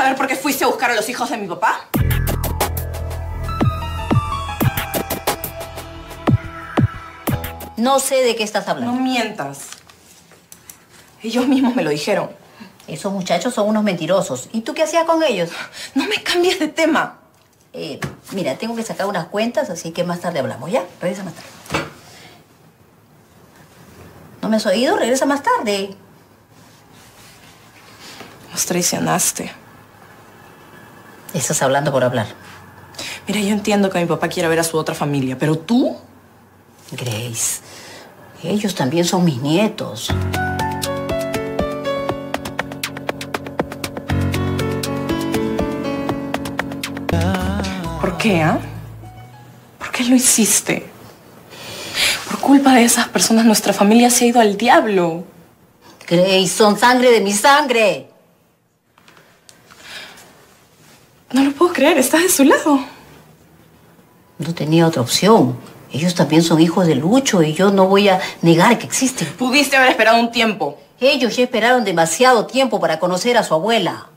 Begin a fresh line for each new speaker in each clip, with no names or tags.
saber por qué fuiste a buscar a los hijos de mi papá?
No sé de qué estás hablando.
No mientas. Ellos mismos me lo dijeron.
Esos muchachos son unos mentirosos. ¿Y tú qué hacías con ellos?
No me cambies de tema.
Eh, mira, tengo que sacar unas cuentas, así que más tarde hablamos, ¿ya? Regresa más tarde. ¿No me has oído? Regresa más tarde.
Nos traicionaste.
Estás hablando por hablar.
Mira, yo entiendo que mi papá quiera ver a su otra familia, pero tú...
Grace, ellos también son mis nietos.
¿Por qué, ah? ¿Por qué lo hiciste? Por culpa de esas personas nuestra familia se ha ido al diablo.
Grace, son sangre de mi sangre.
No lo puedo creer, estás de su lado.
No tenía otra opción. Ellos también son hijos de Lucho y yo no voy a negar que existen.
Pudiste haber esperado un tiempo.
Ellos ya esperaron demasiado tiempo para conocer a su abuela.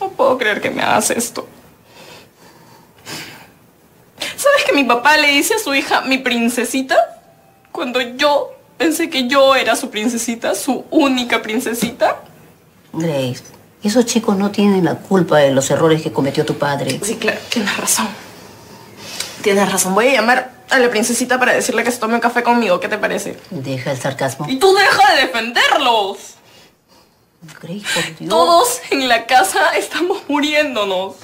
No puedo creer que me hagas esto. ¿Sabes que mi papá le dice a su hija mi princesita? Cuando yo pensé que yo era su princesita, su única princesita.
Grace, esos chicos no tienen la culpa de los errores que cometió tu padre.
Sí, claro, tienes razón. Tienes razón. Voy a llamar a la princesita para decirle que se tome un café conmigo. ¿Qué te parece?
Deja el sarcasmo.
Y tú deja de defenderlos.
Grace, por Dios.
Todos en la casa estamos muriéndonos.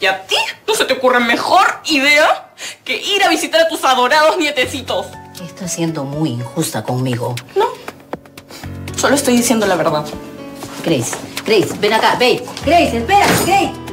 ¿Y a ti no se te ocurre mejor idea que ir a visitar a tus adorados nietecitos?
Estás siendo muy injusta conmigo.
No. Solo estoy diciendo la verdad.
Grace, Grace, ven acá, ve. Grace, espera, Grace.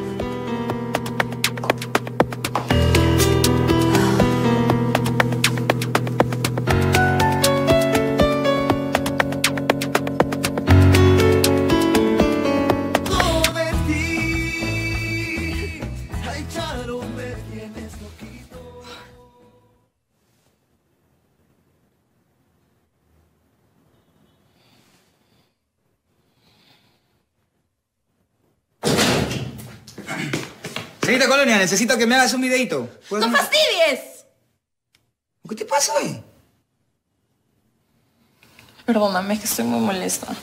Señorita Colonia, necesito que me hagas un videito.
¡No fastidies!
¿Qué te pasa hoy?
Perdóname, es que estoy muy molesta.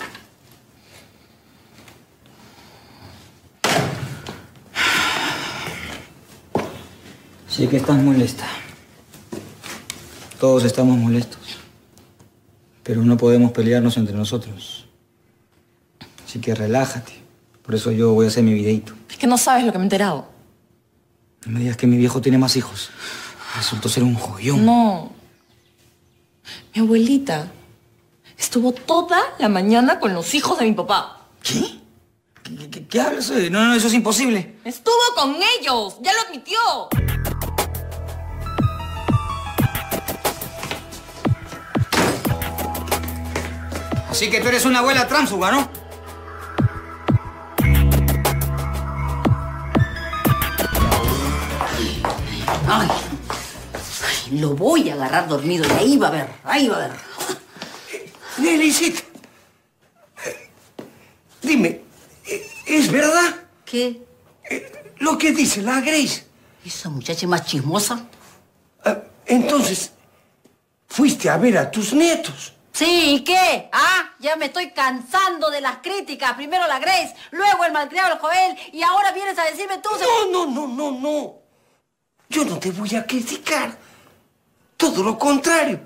Sí que estás molesta. Todos estamos molestos. Pero no podemos pelearnos entre nosotros. Así que relájate. Por eso yo voy a hacer mi videito.
Es que no sabes lo que me he enterado.
No me digas que mi viejo tiene más hijos. Resultó ser un joyón.
No. Mi abuelita estuvo toda la mañana con los hijos de mi papá.
¿Qué? ¿Qué, qué- qué hablas? hoy? No, no, eso es imposible.
Estuvo con ellos, ya lo admitió.
Así que tú eres una abuela tránsfuga, ¿no?
Lo voy a agarrar dormido y ahí va a ver, ahí va a ver.
Nelicita, dime, ¿es verdad
¿Qué?
lo que dice la Grace?
¿Esa muchacha es más chismosa?
Ah, Entonces, fuiste a ver a tus nietos.
Sí, ¿y qué? Ah, ya me estoy cansando de las críticas. Primero la Grace, luego el malcriado el Joel y ahora vienes a decirme tú...
No, no, no, no, no. Yo no te voy a criticar. Todo lo contrario.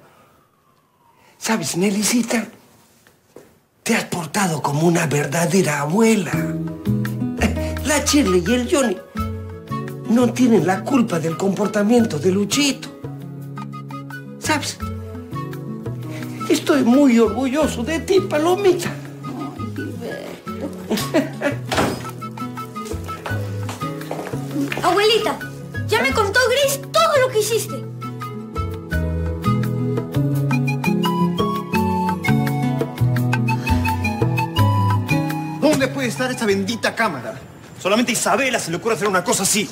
¿Sabes, Nelicita? Te has portado como una verdadera abuela. La Shirley y el Johnny no tienen la culpa del comportamiento de Luchito. ¿Sabes? Estoy muy orgulloso de ti, Palomita.
Abuelita, ya me contó Grace todo lo que hiciste.
¿Dónde puede estar esa bendita cámara? Solamente a Isabela se le ocurre hacer una cosa así.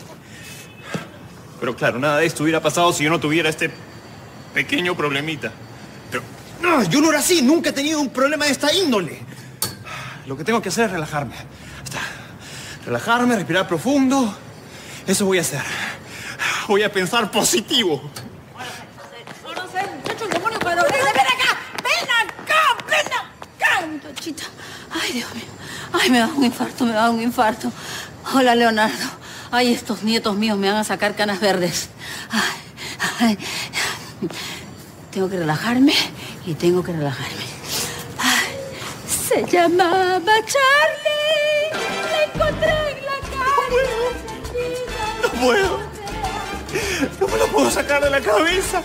Pero claro, nada de esto hubiera pasado si yo no tuviera este pequeño problemita. Pero no, yo no era así, nunca he tenido un problema de esta índole. Lo que tengo que hacer es relajarme. Está. Relajarme, respirar profundo. Eso voy a hacer. Voy a pensar positivo.
Ay, Dios mío. Ay, me da un infarto, me da un infarto. Hola, Leonardo. Ay, estos nietos míos me van a sacar canas verdes. Ay, ay. Tengo que relajarme y tengo que relajarme. Ay, se llamaba Charlie. La encontré en la calle.
No puedo. No me lo puedo sacar de la cabeza.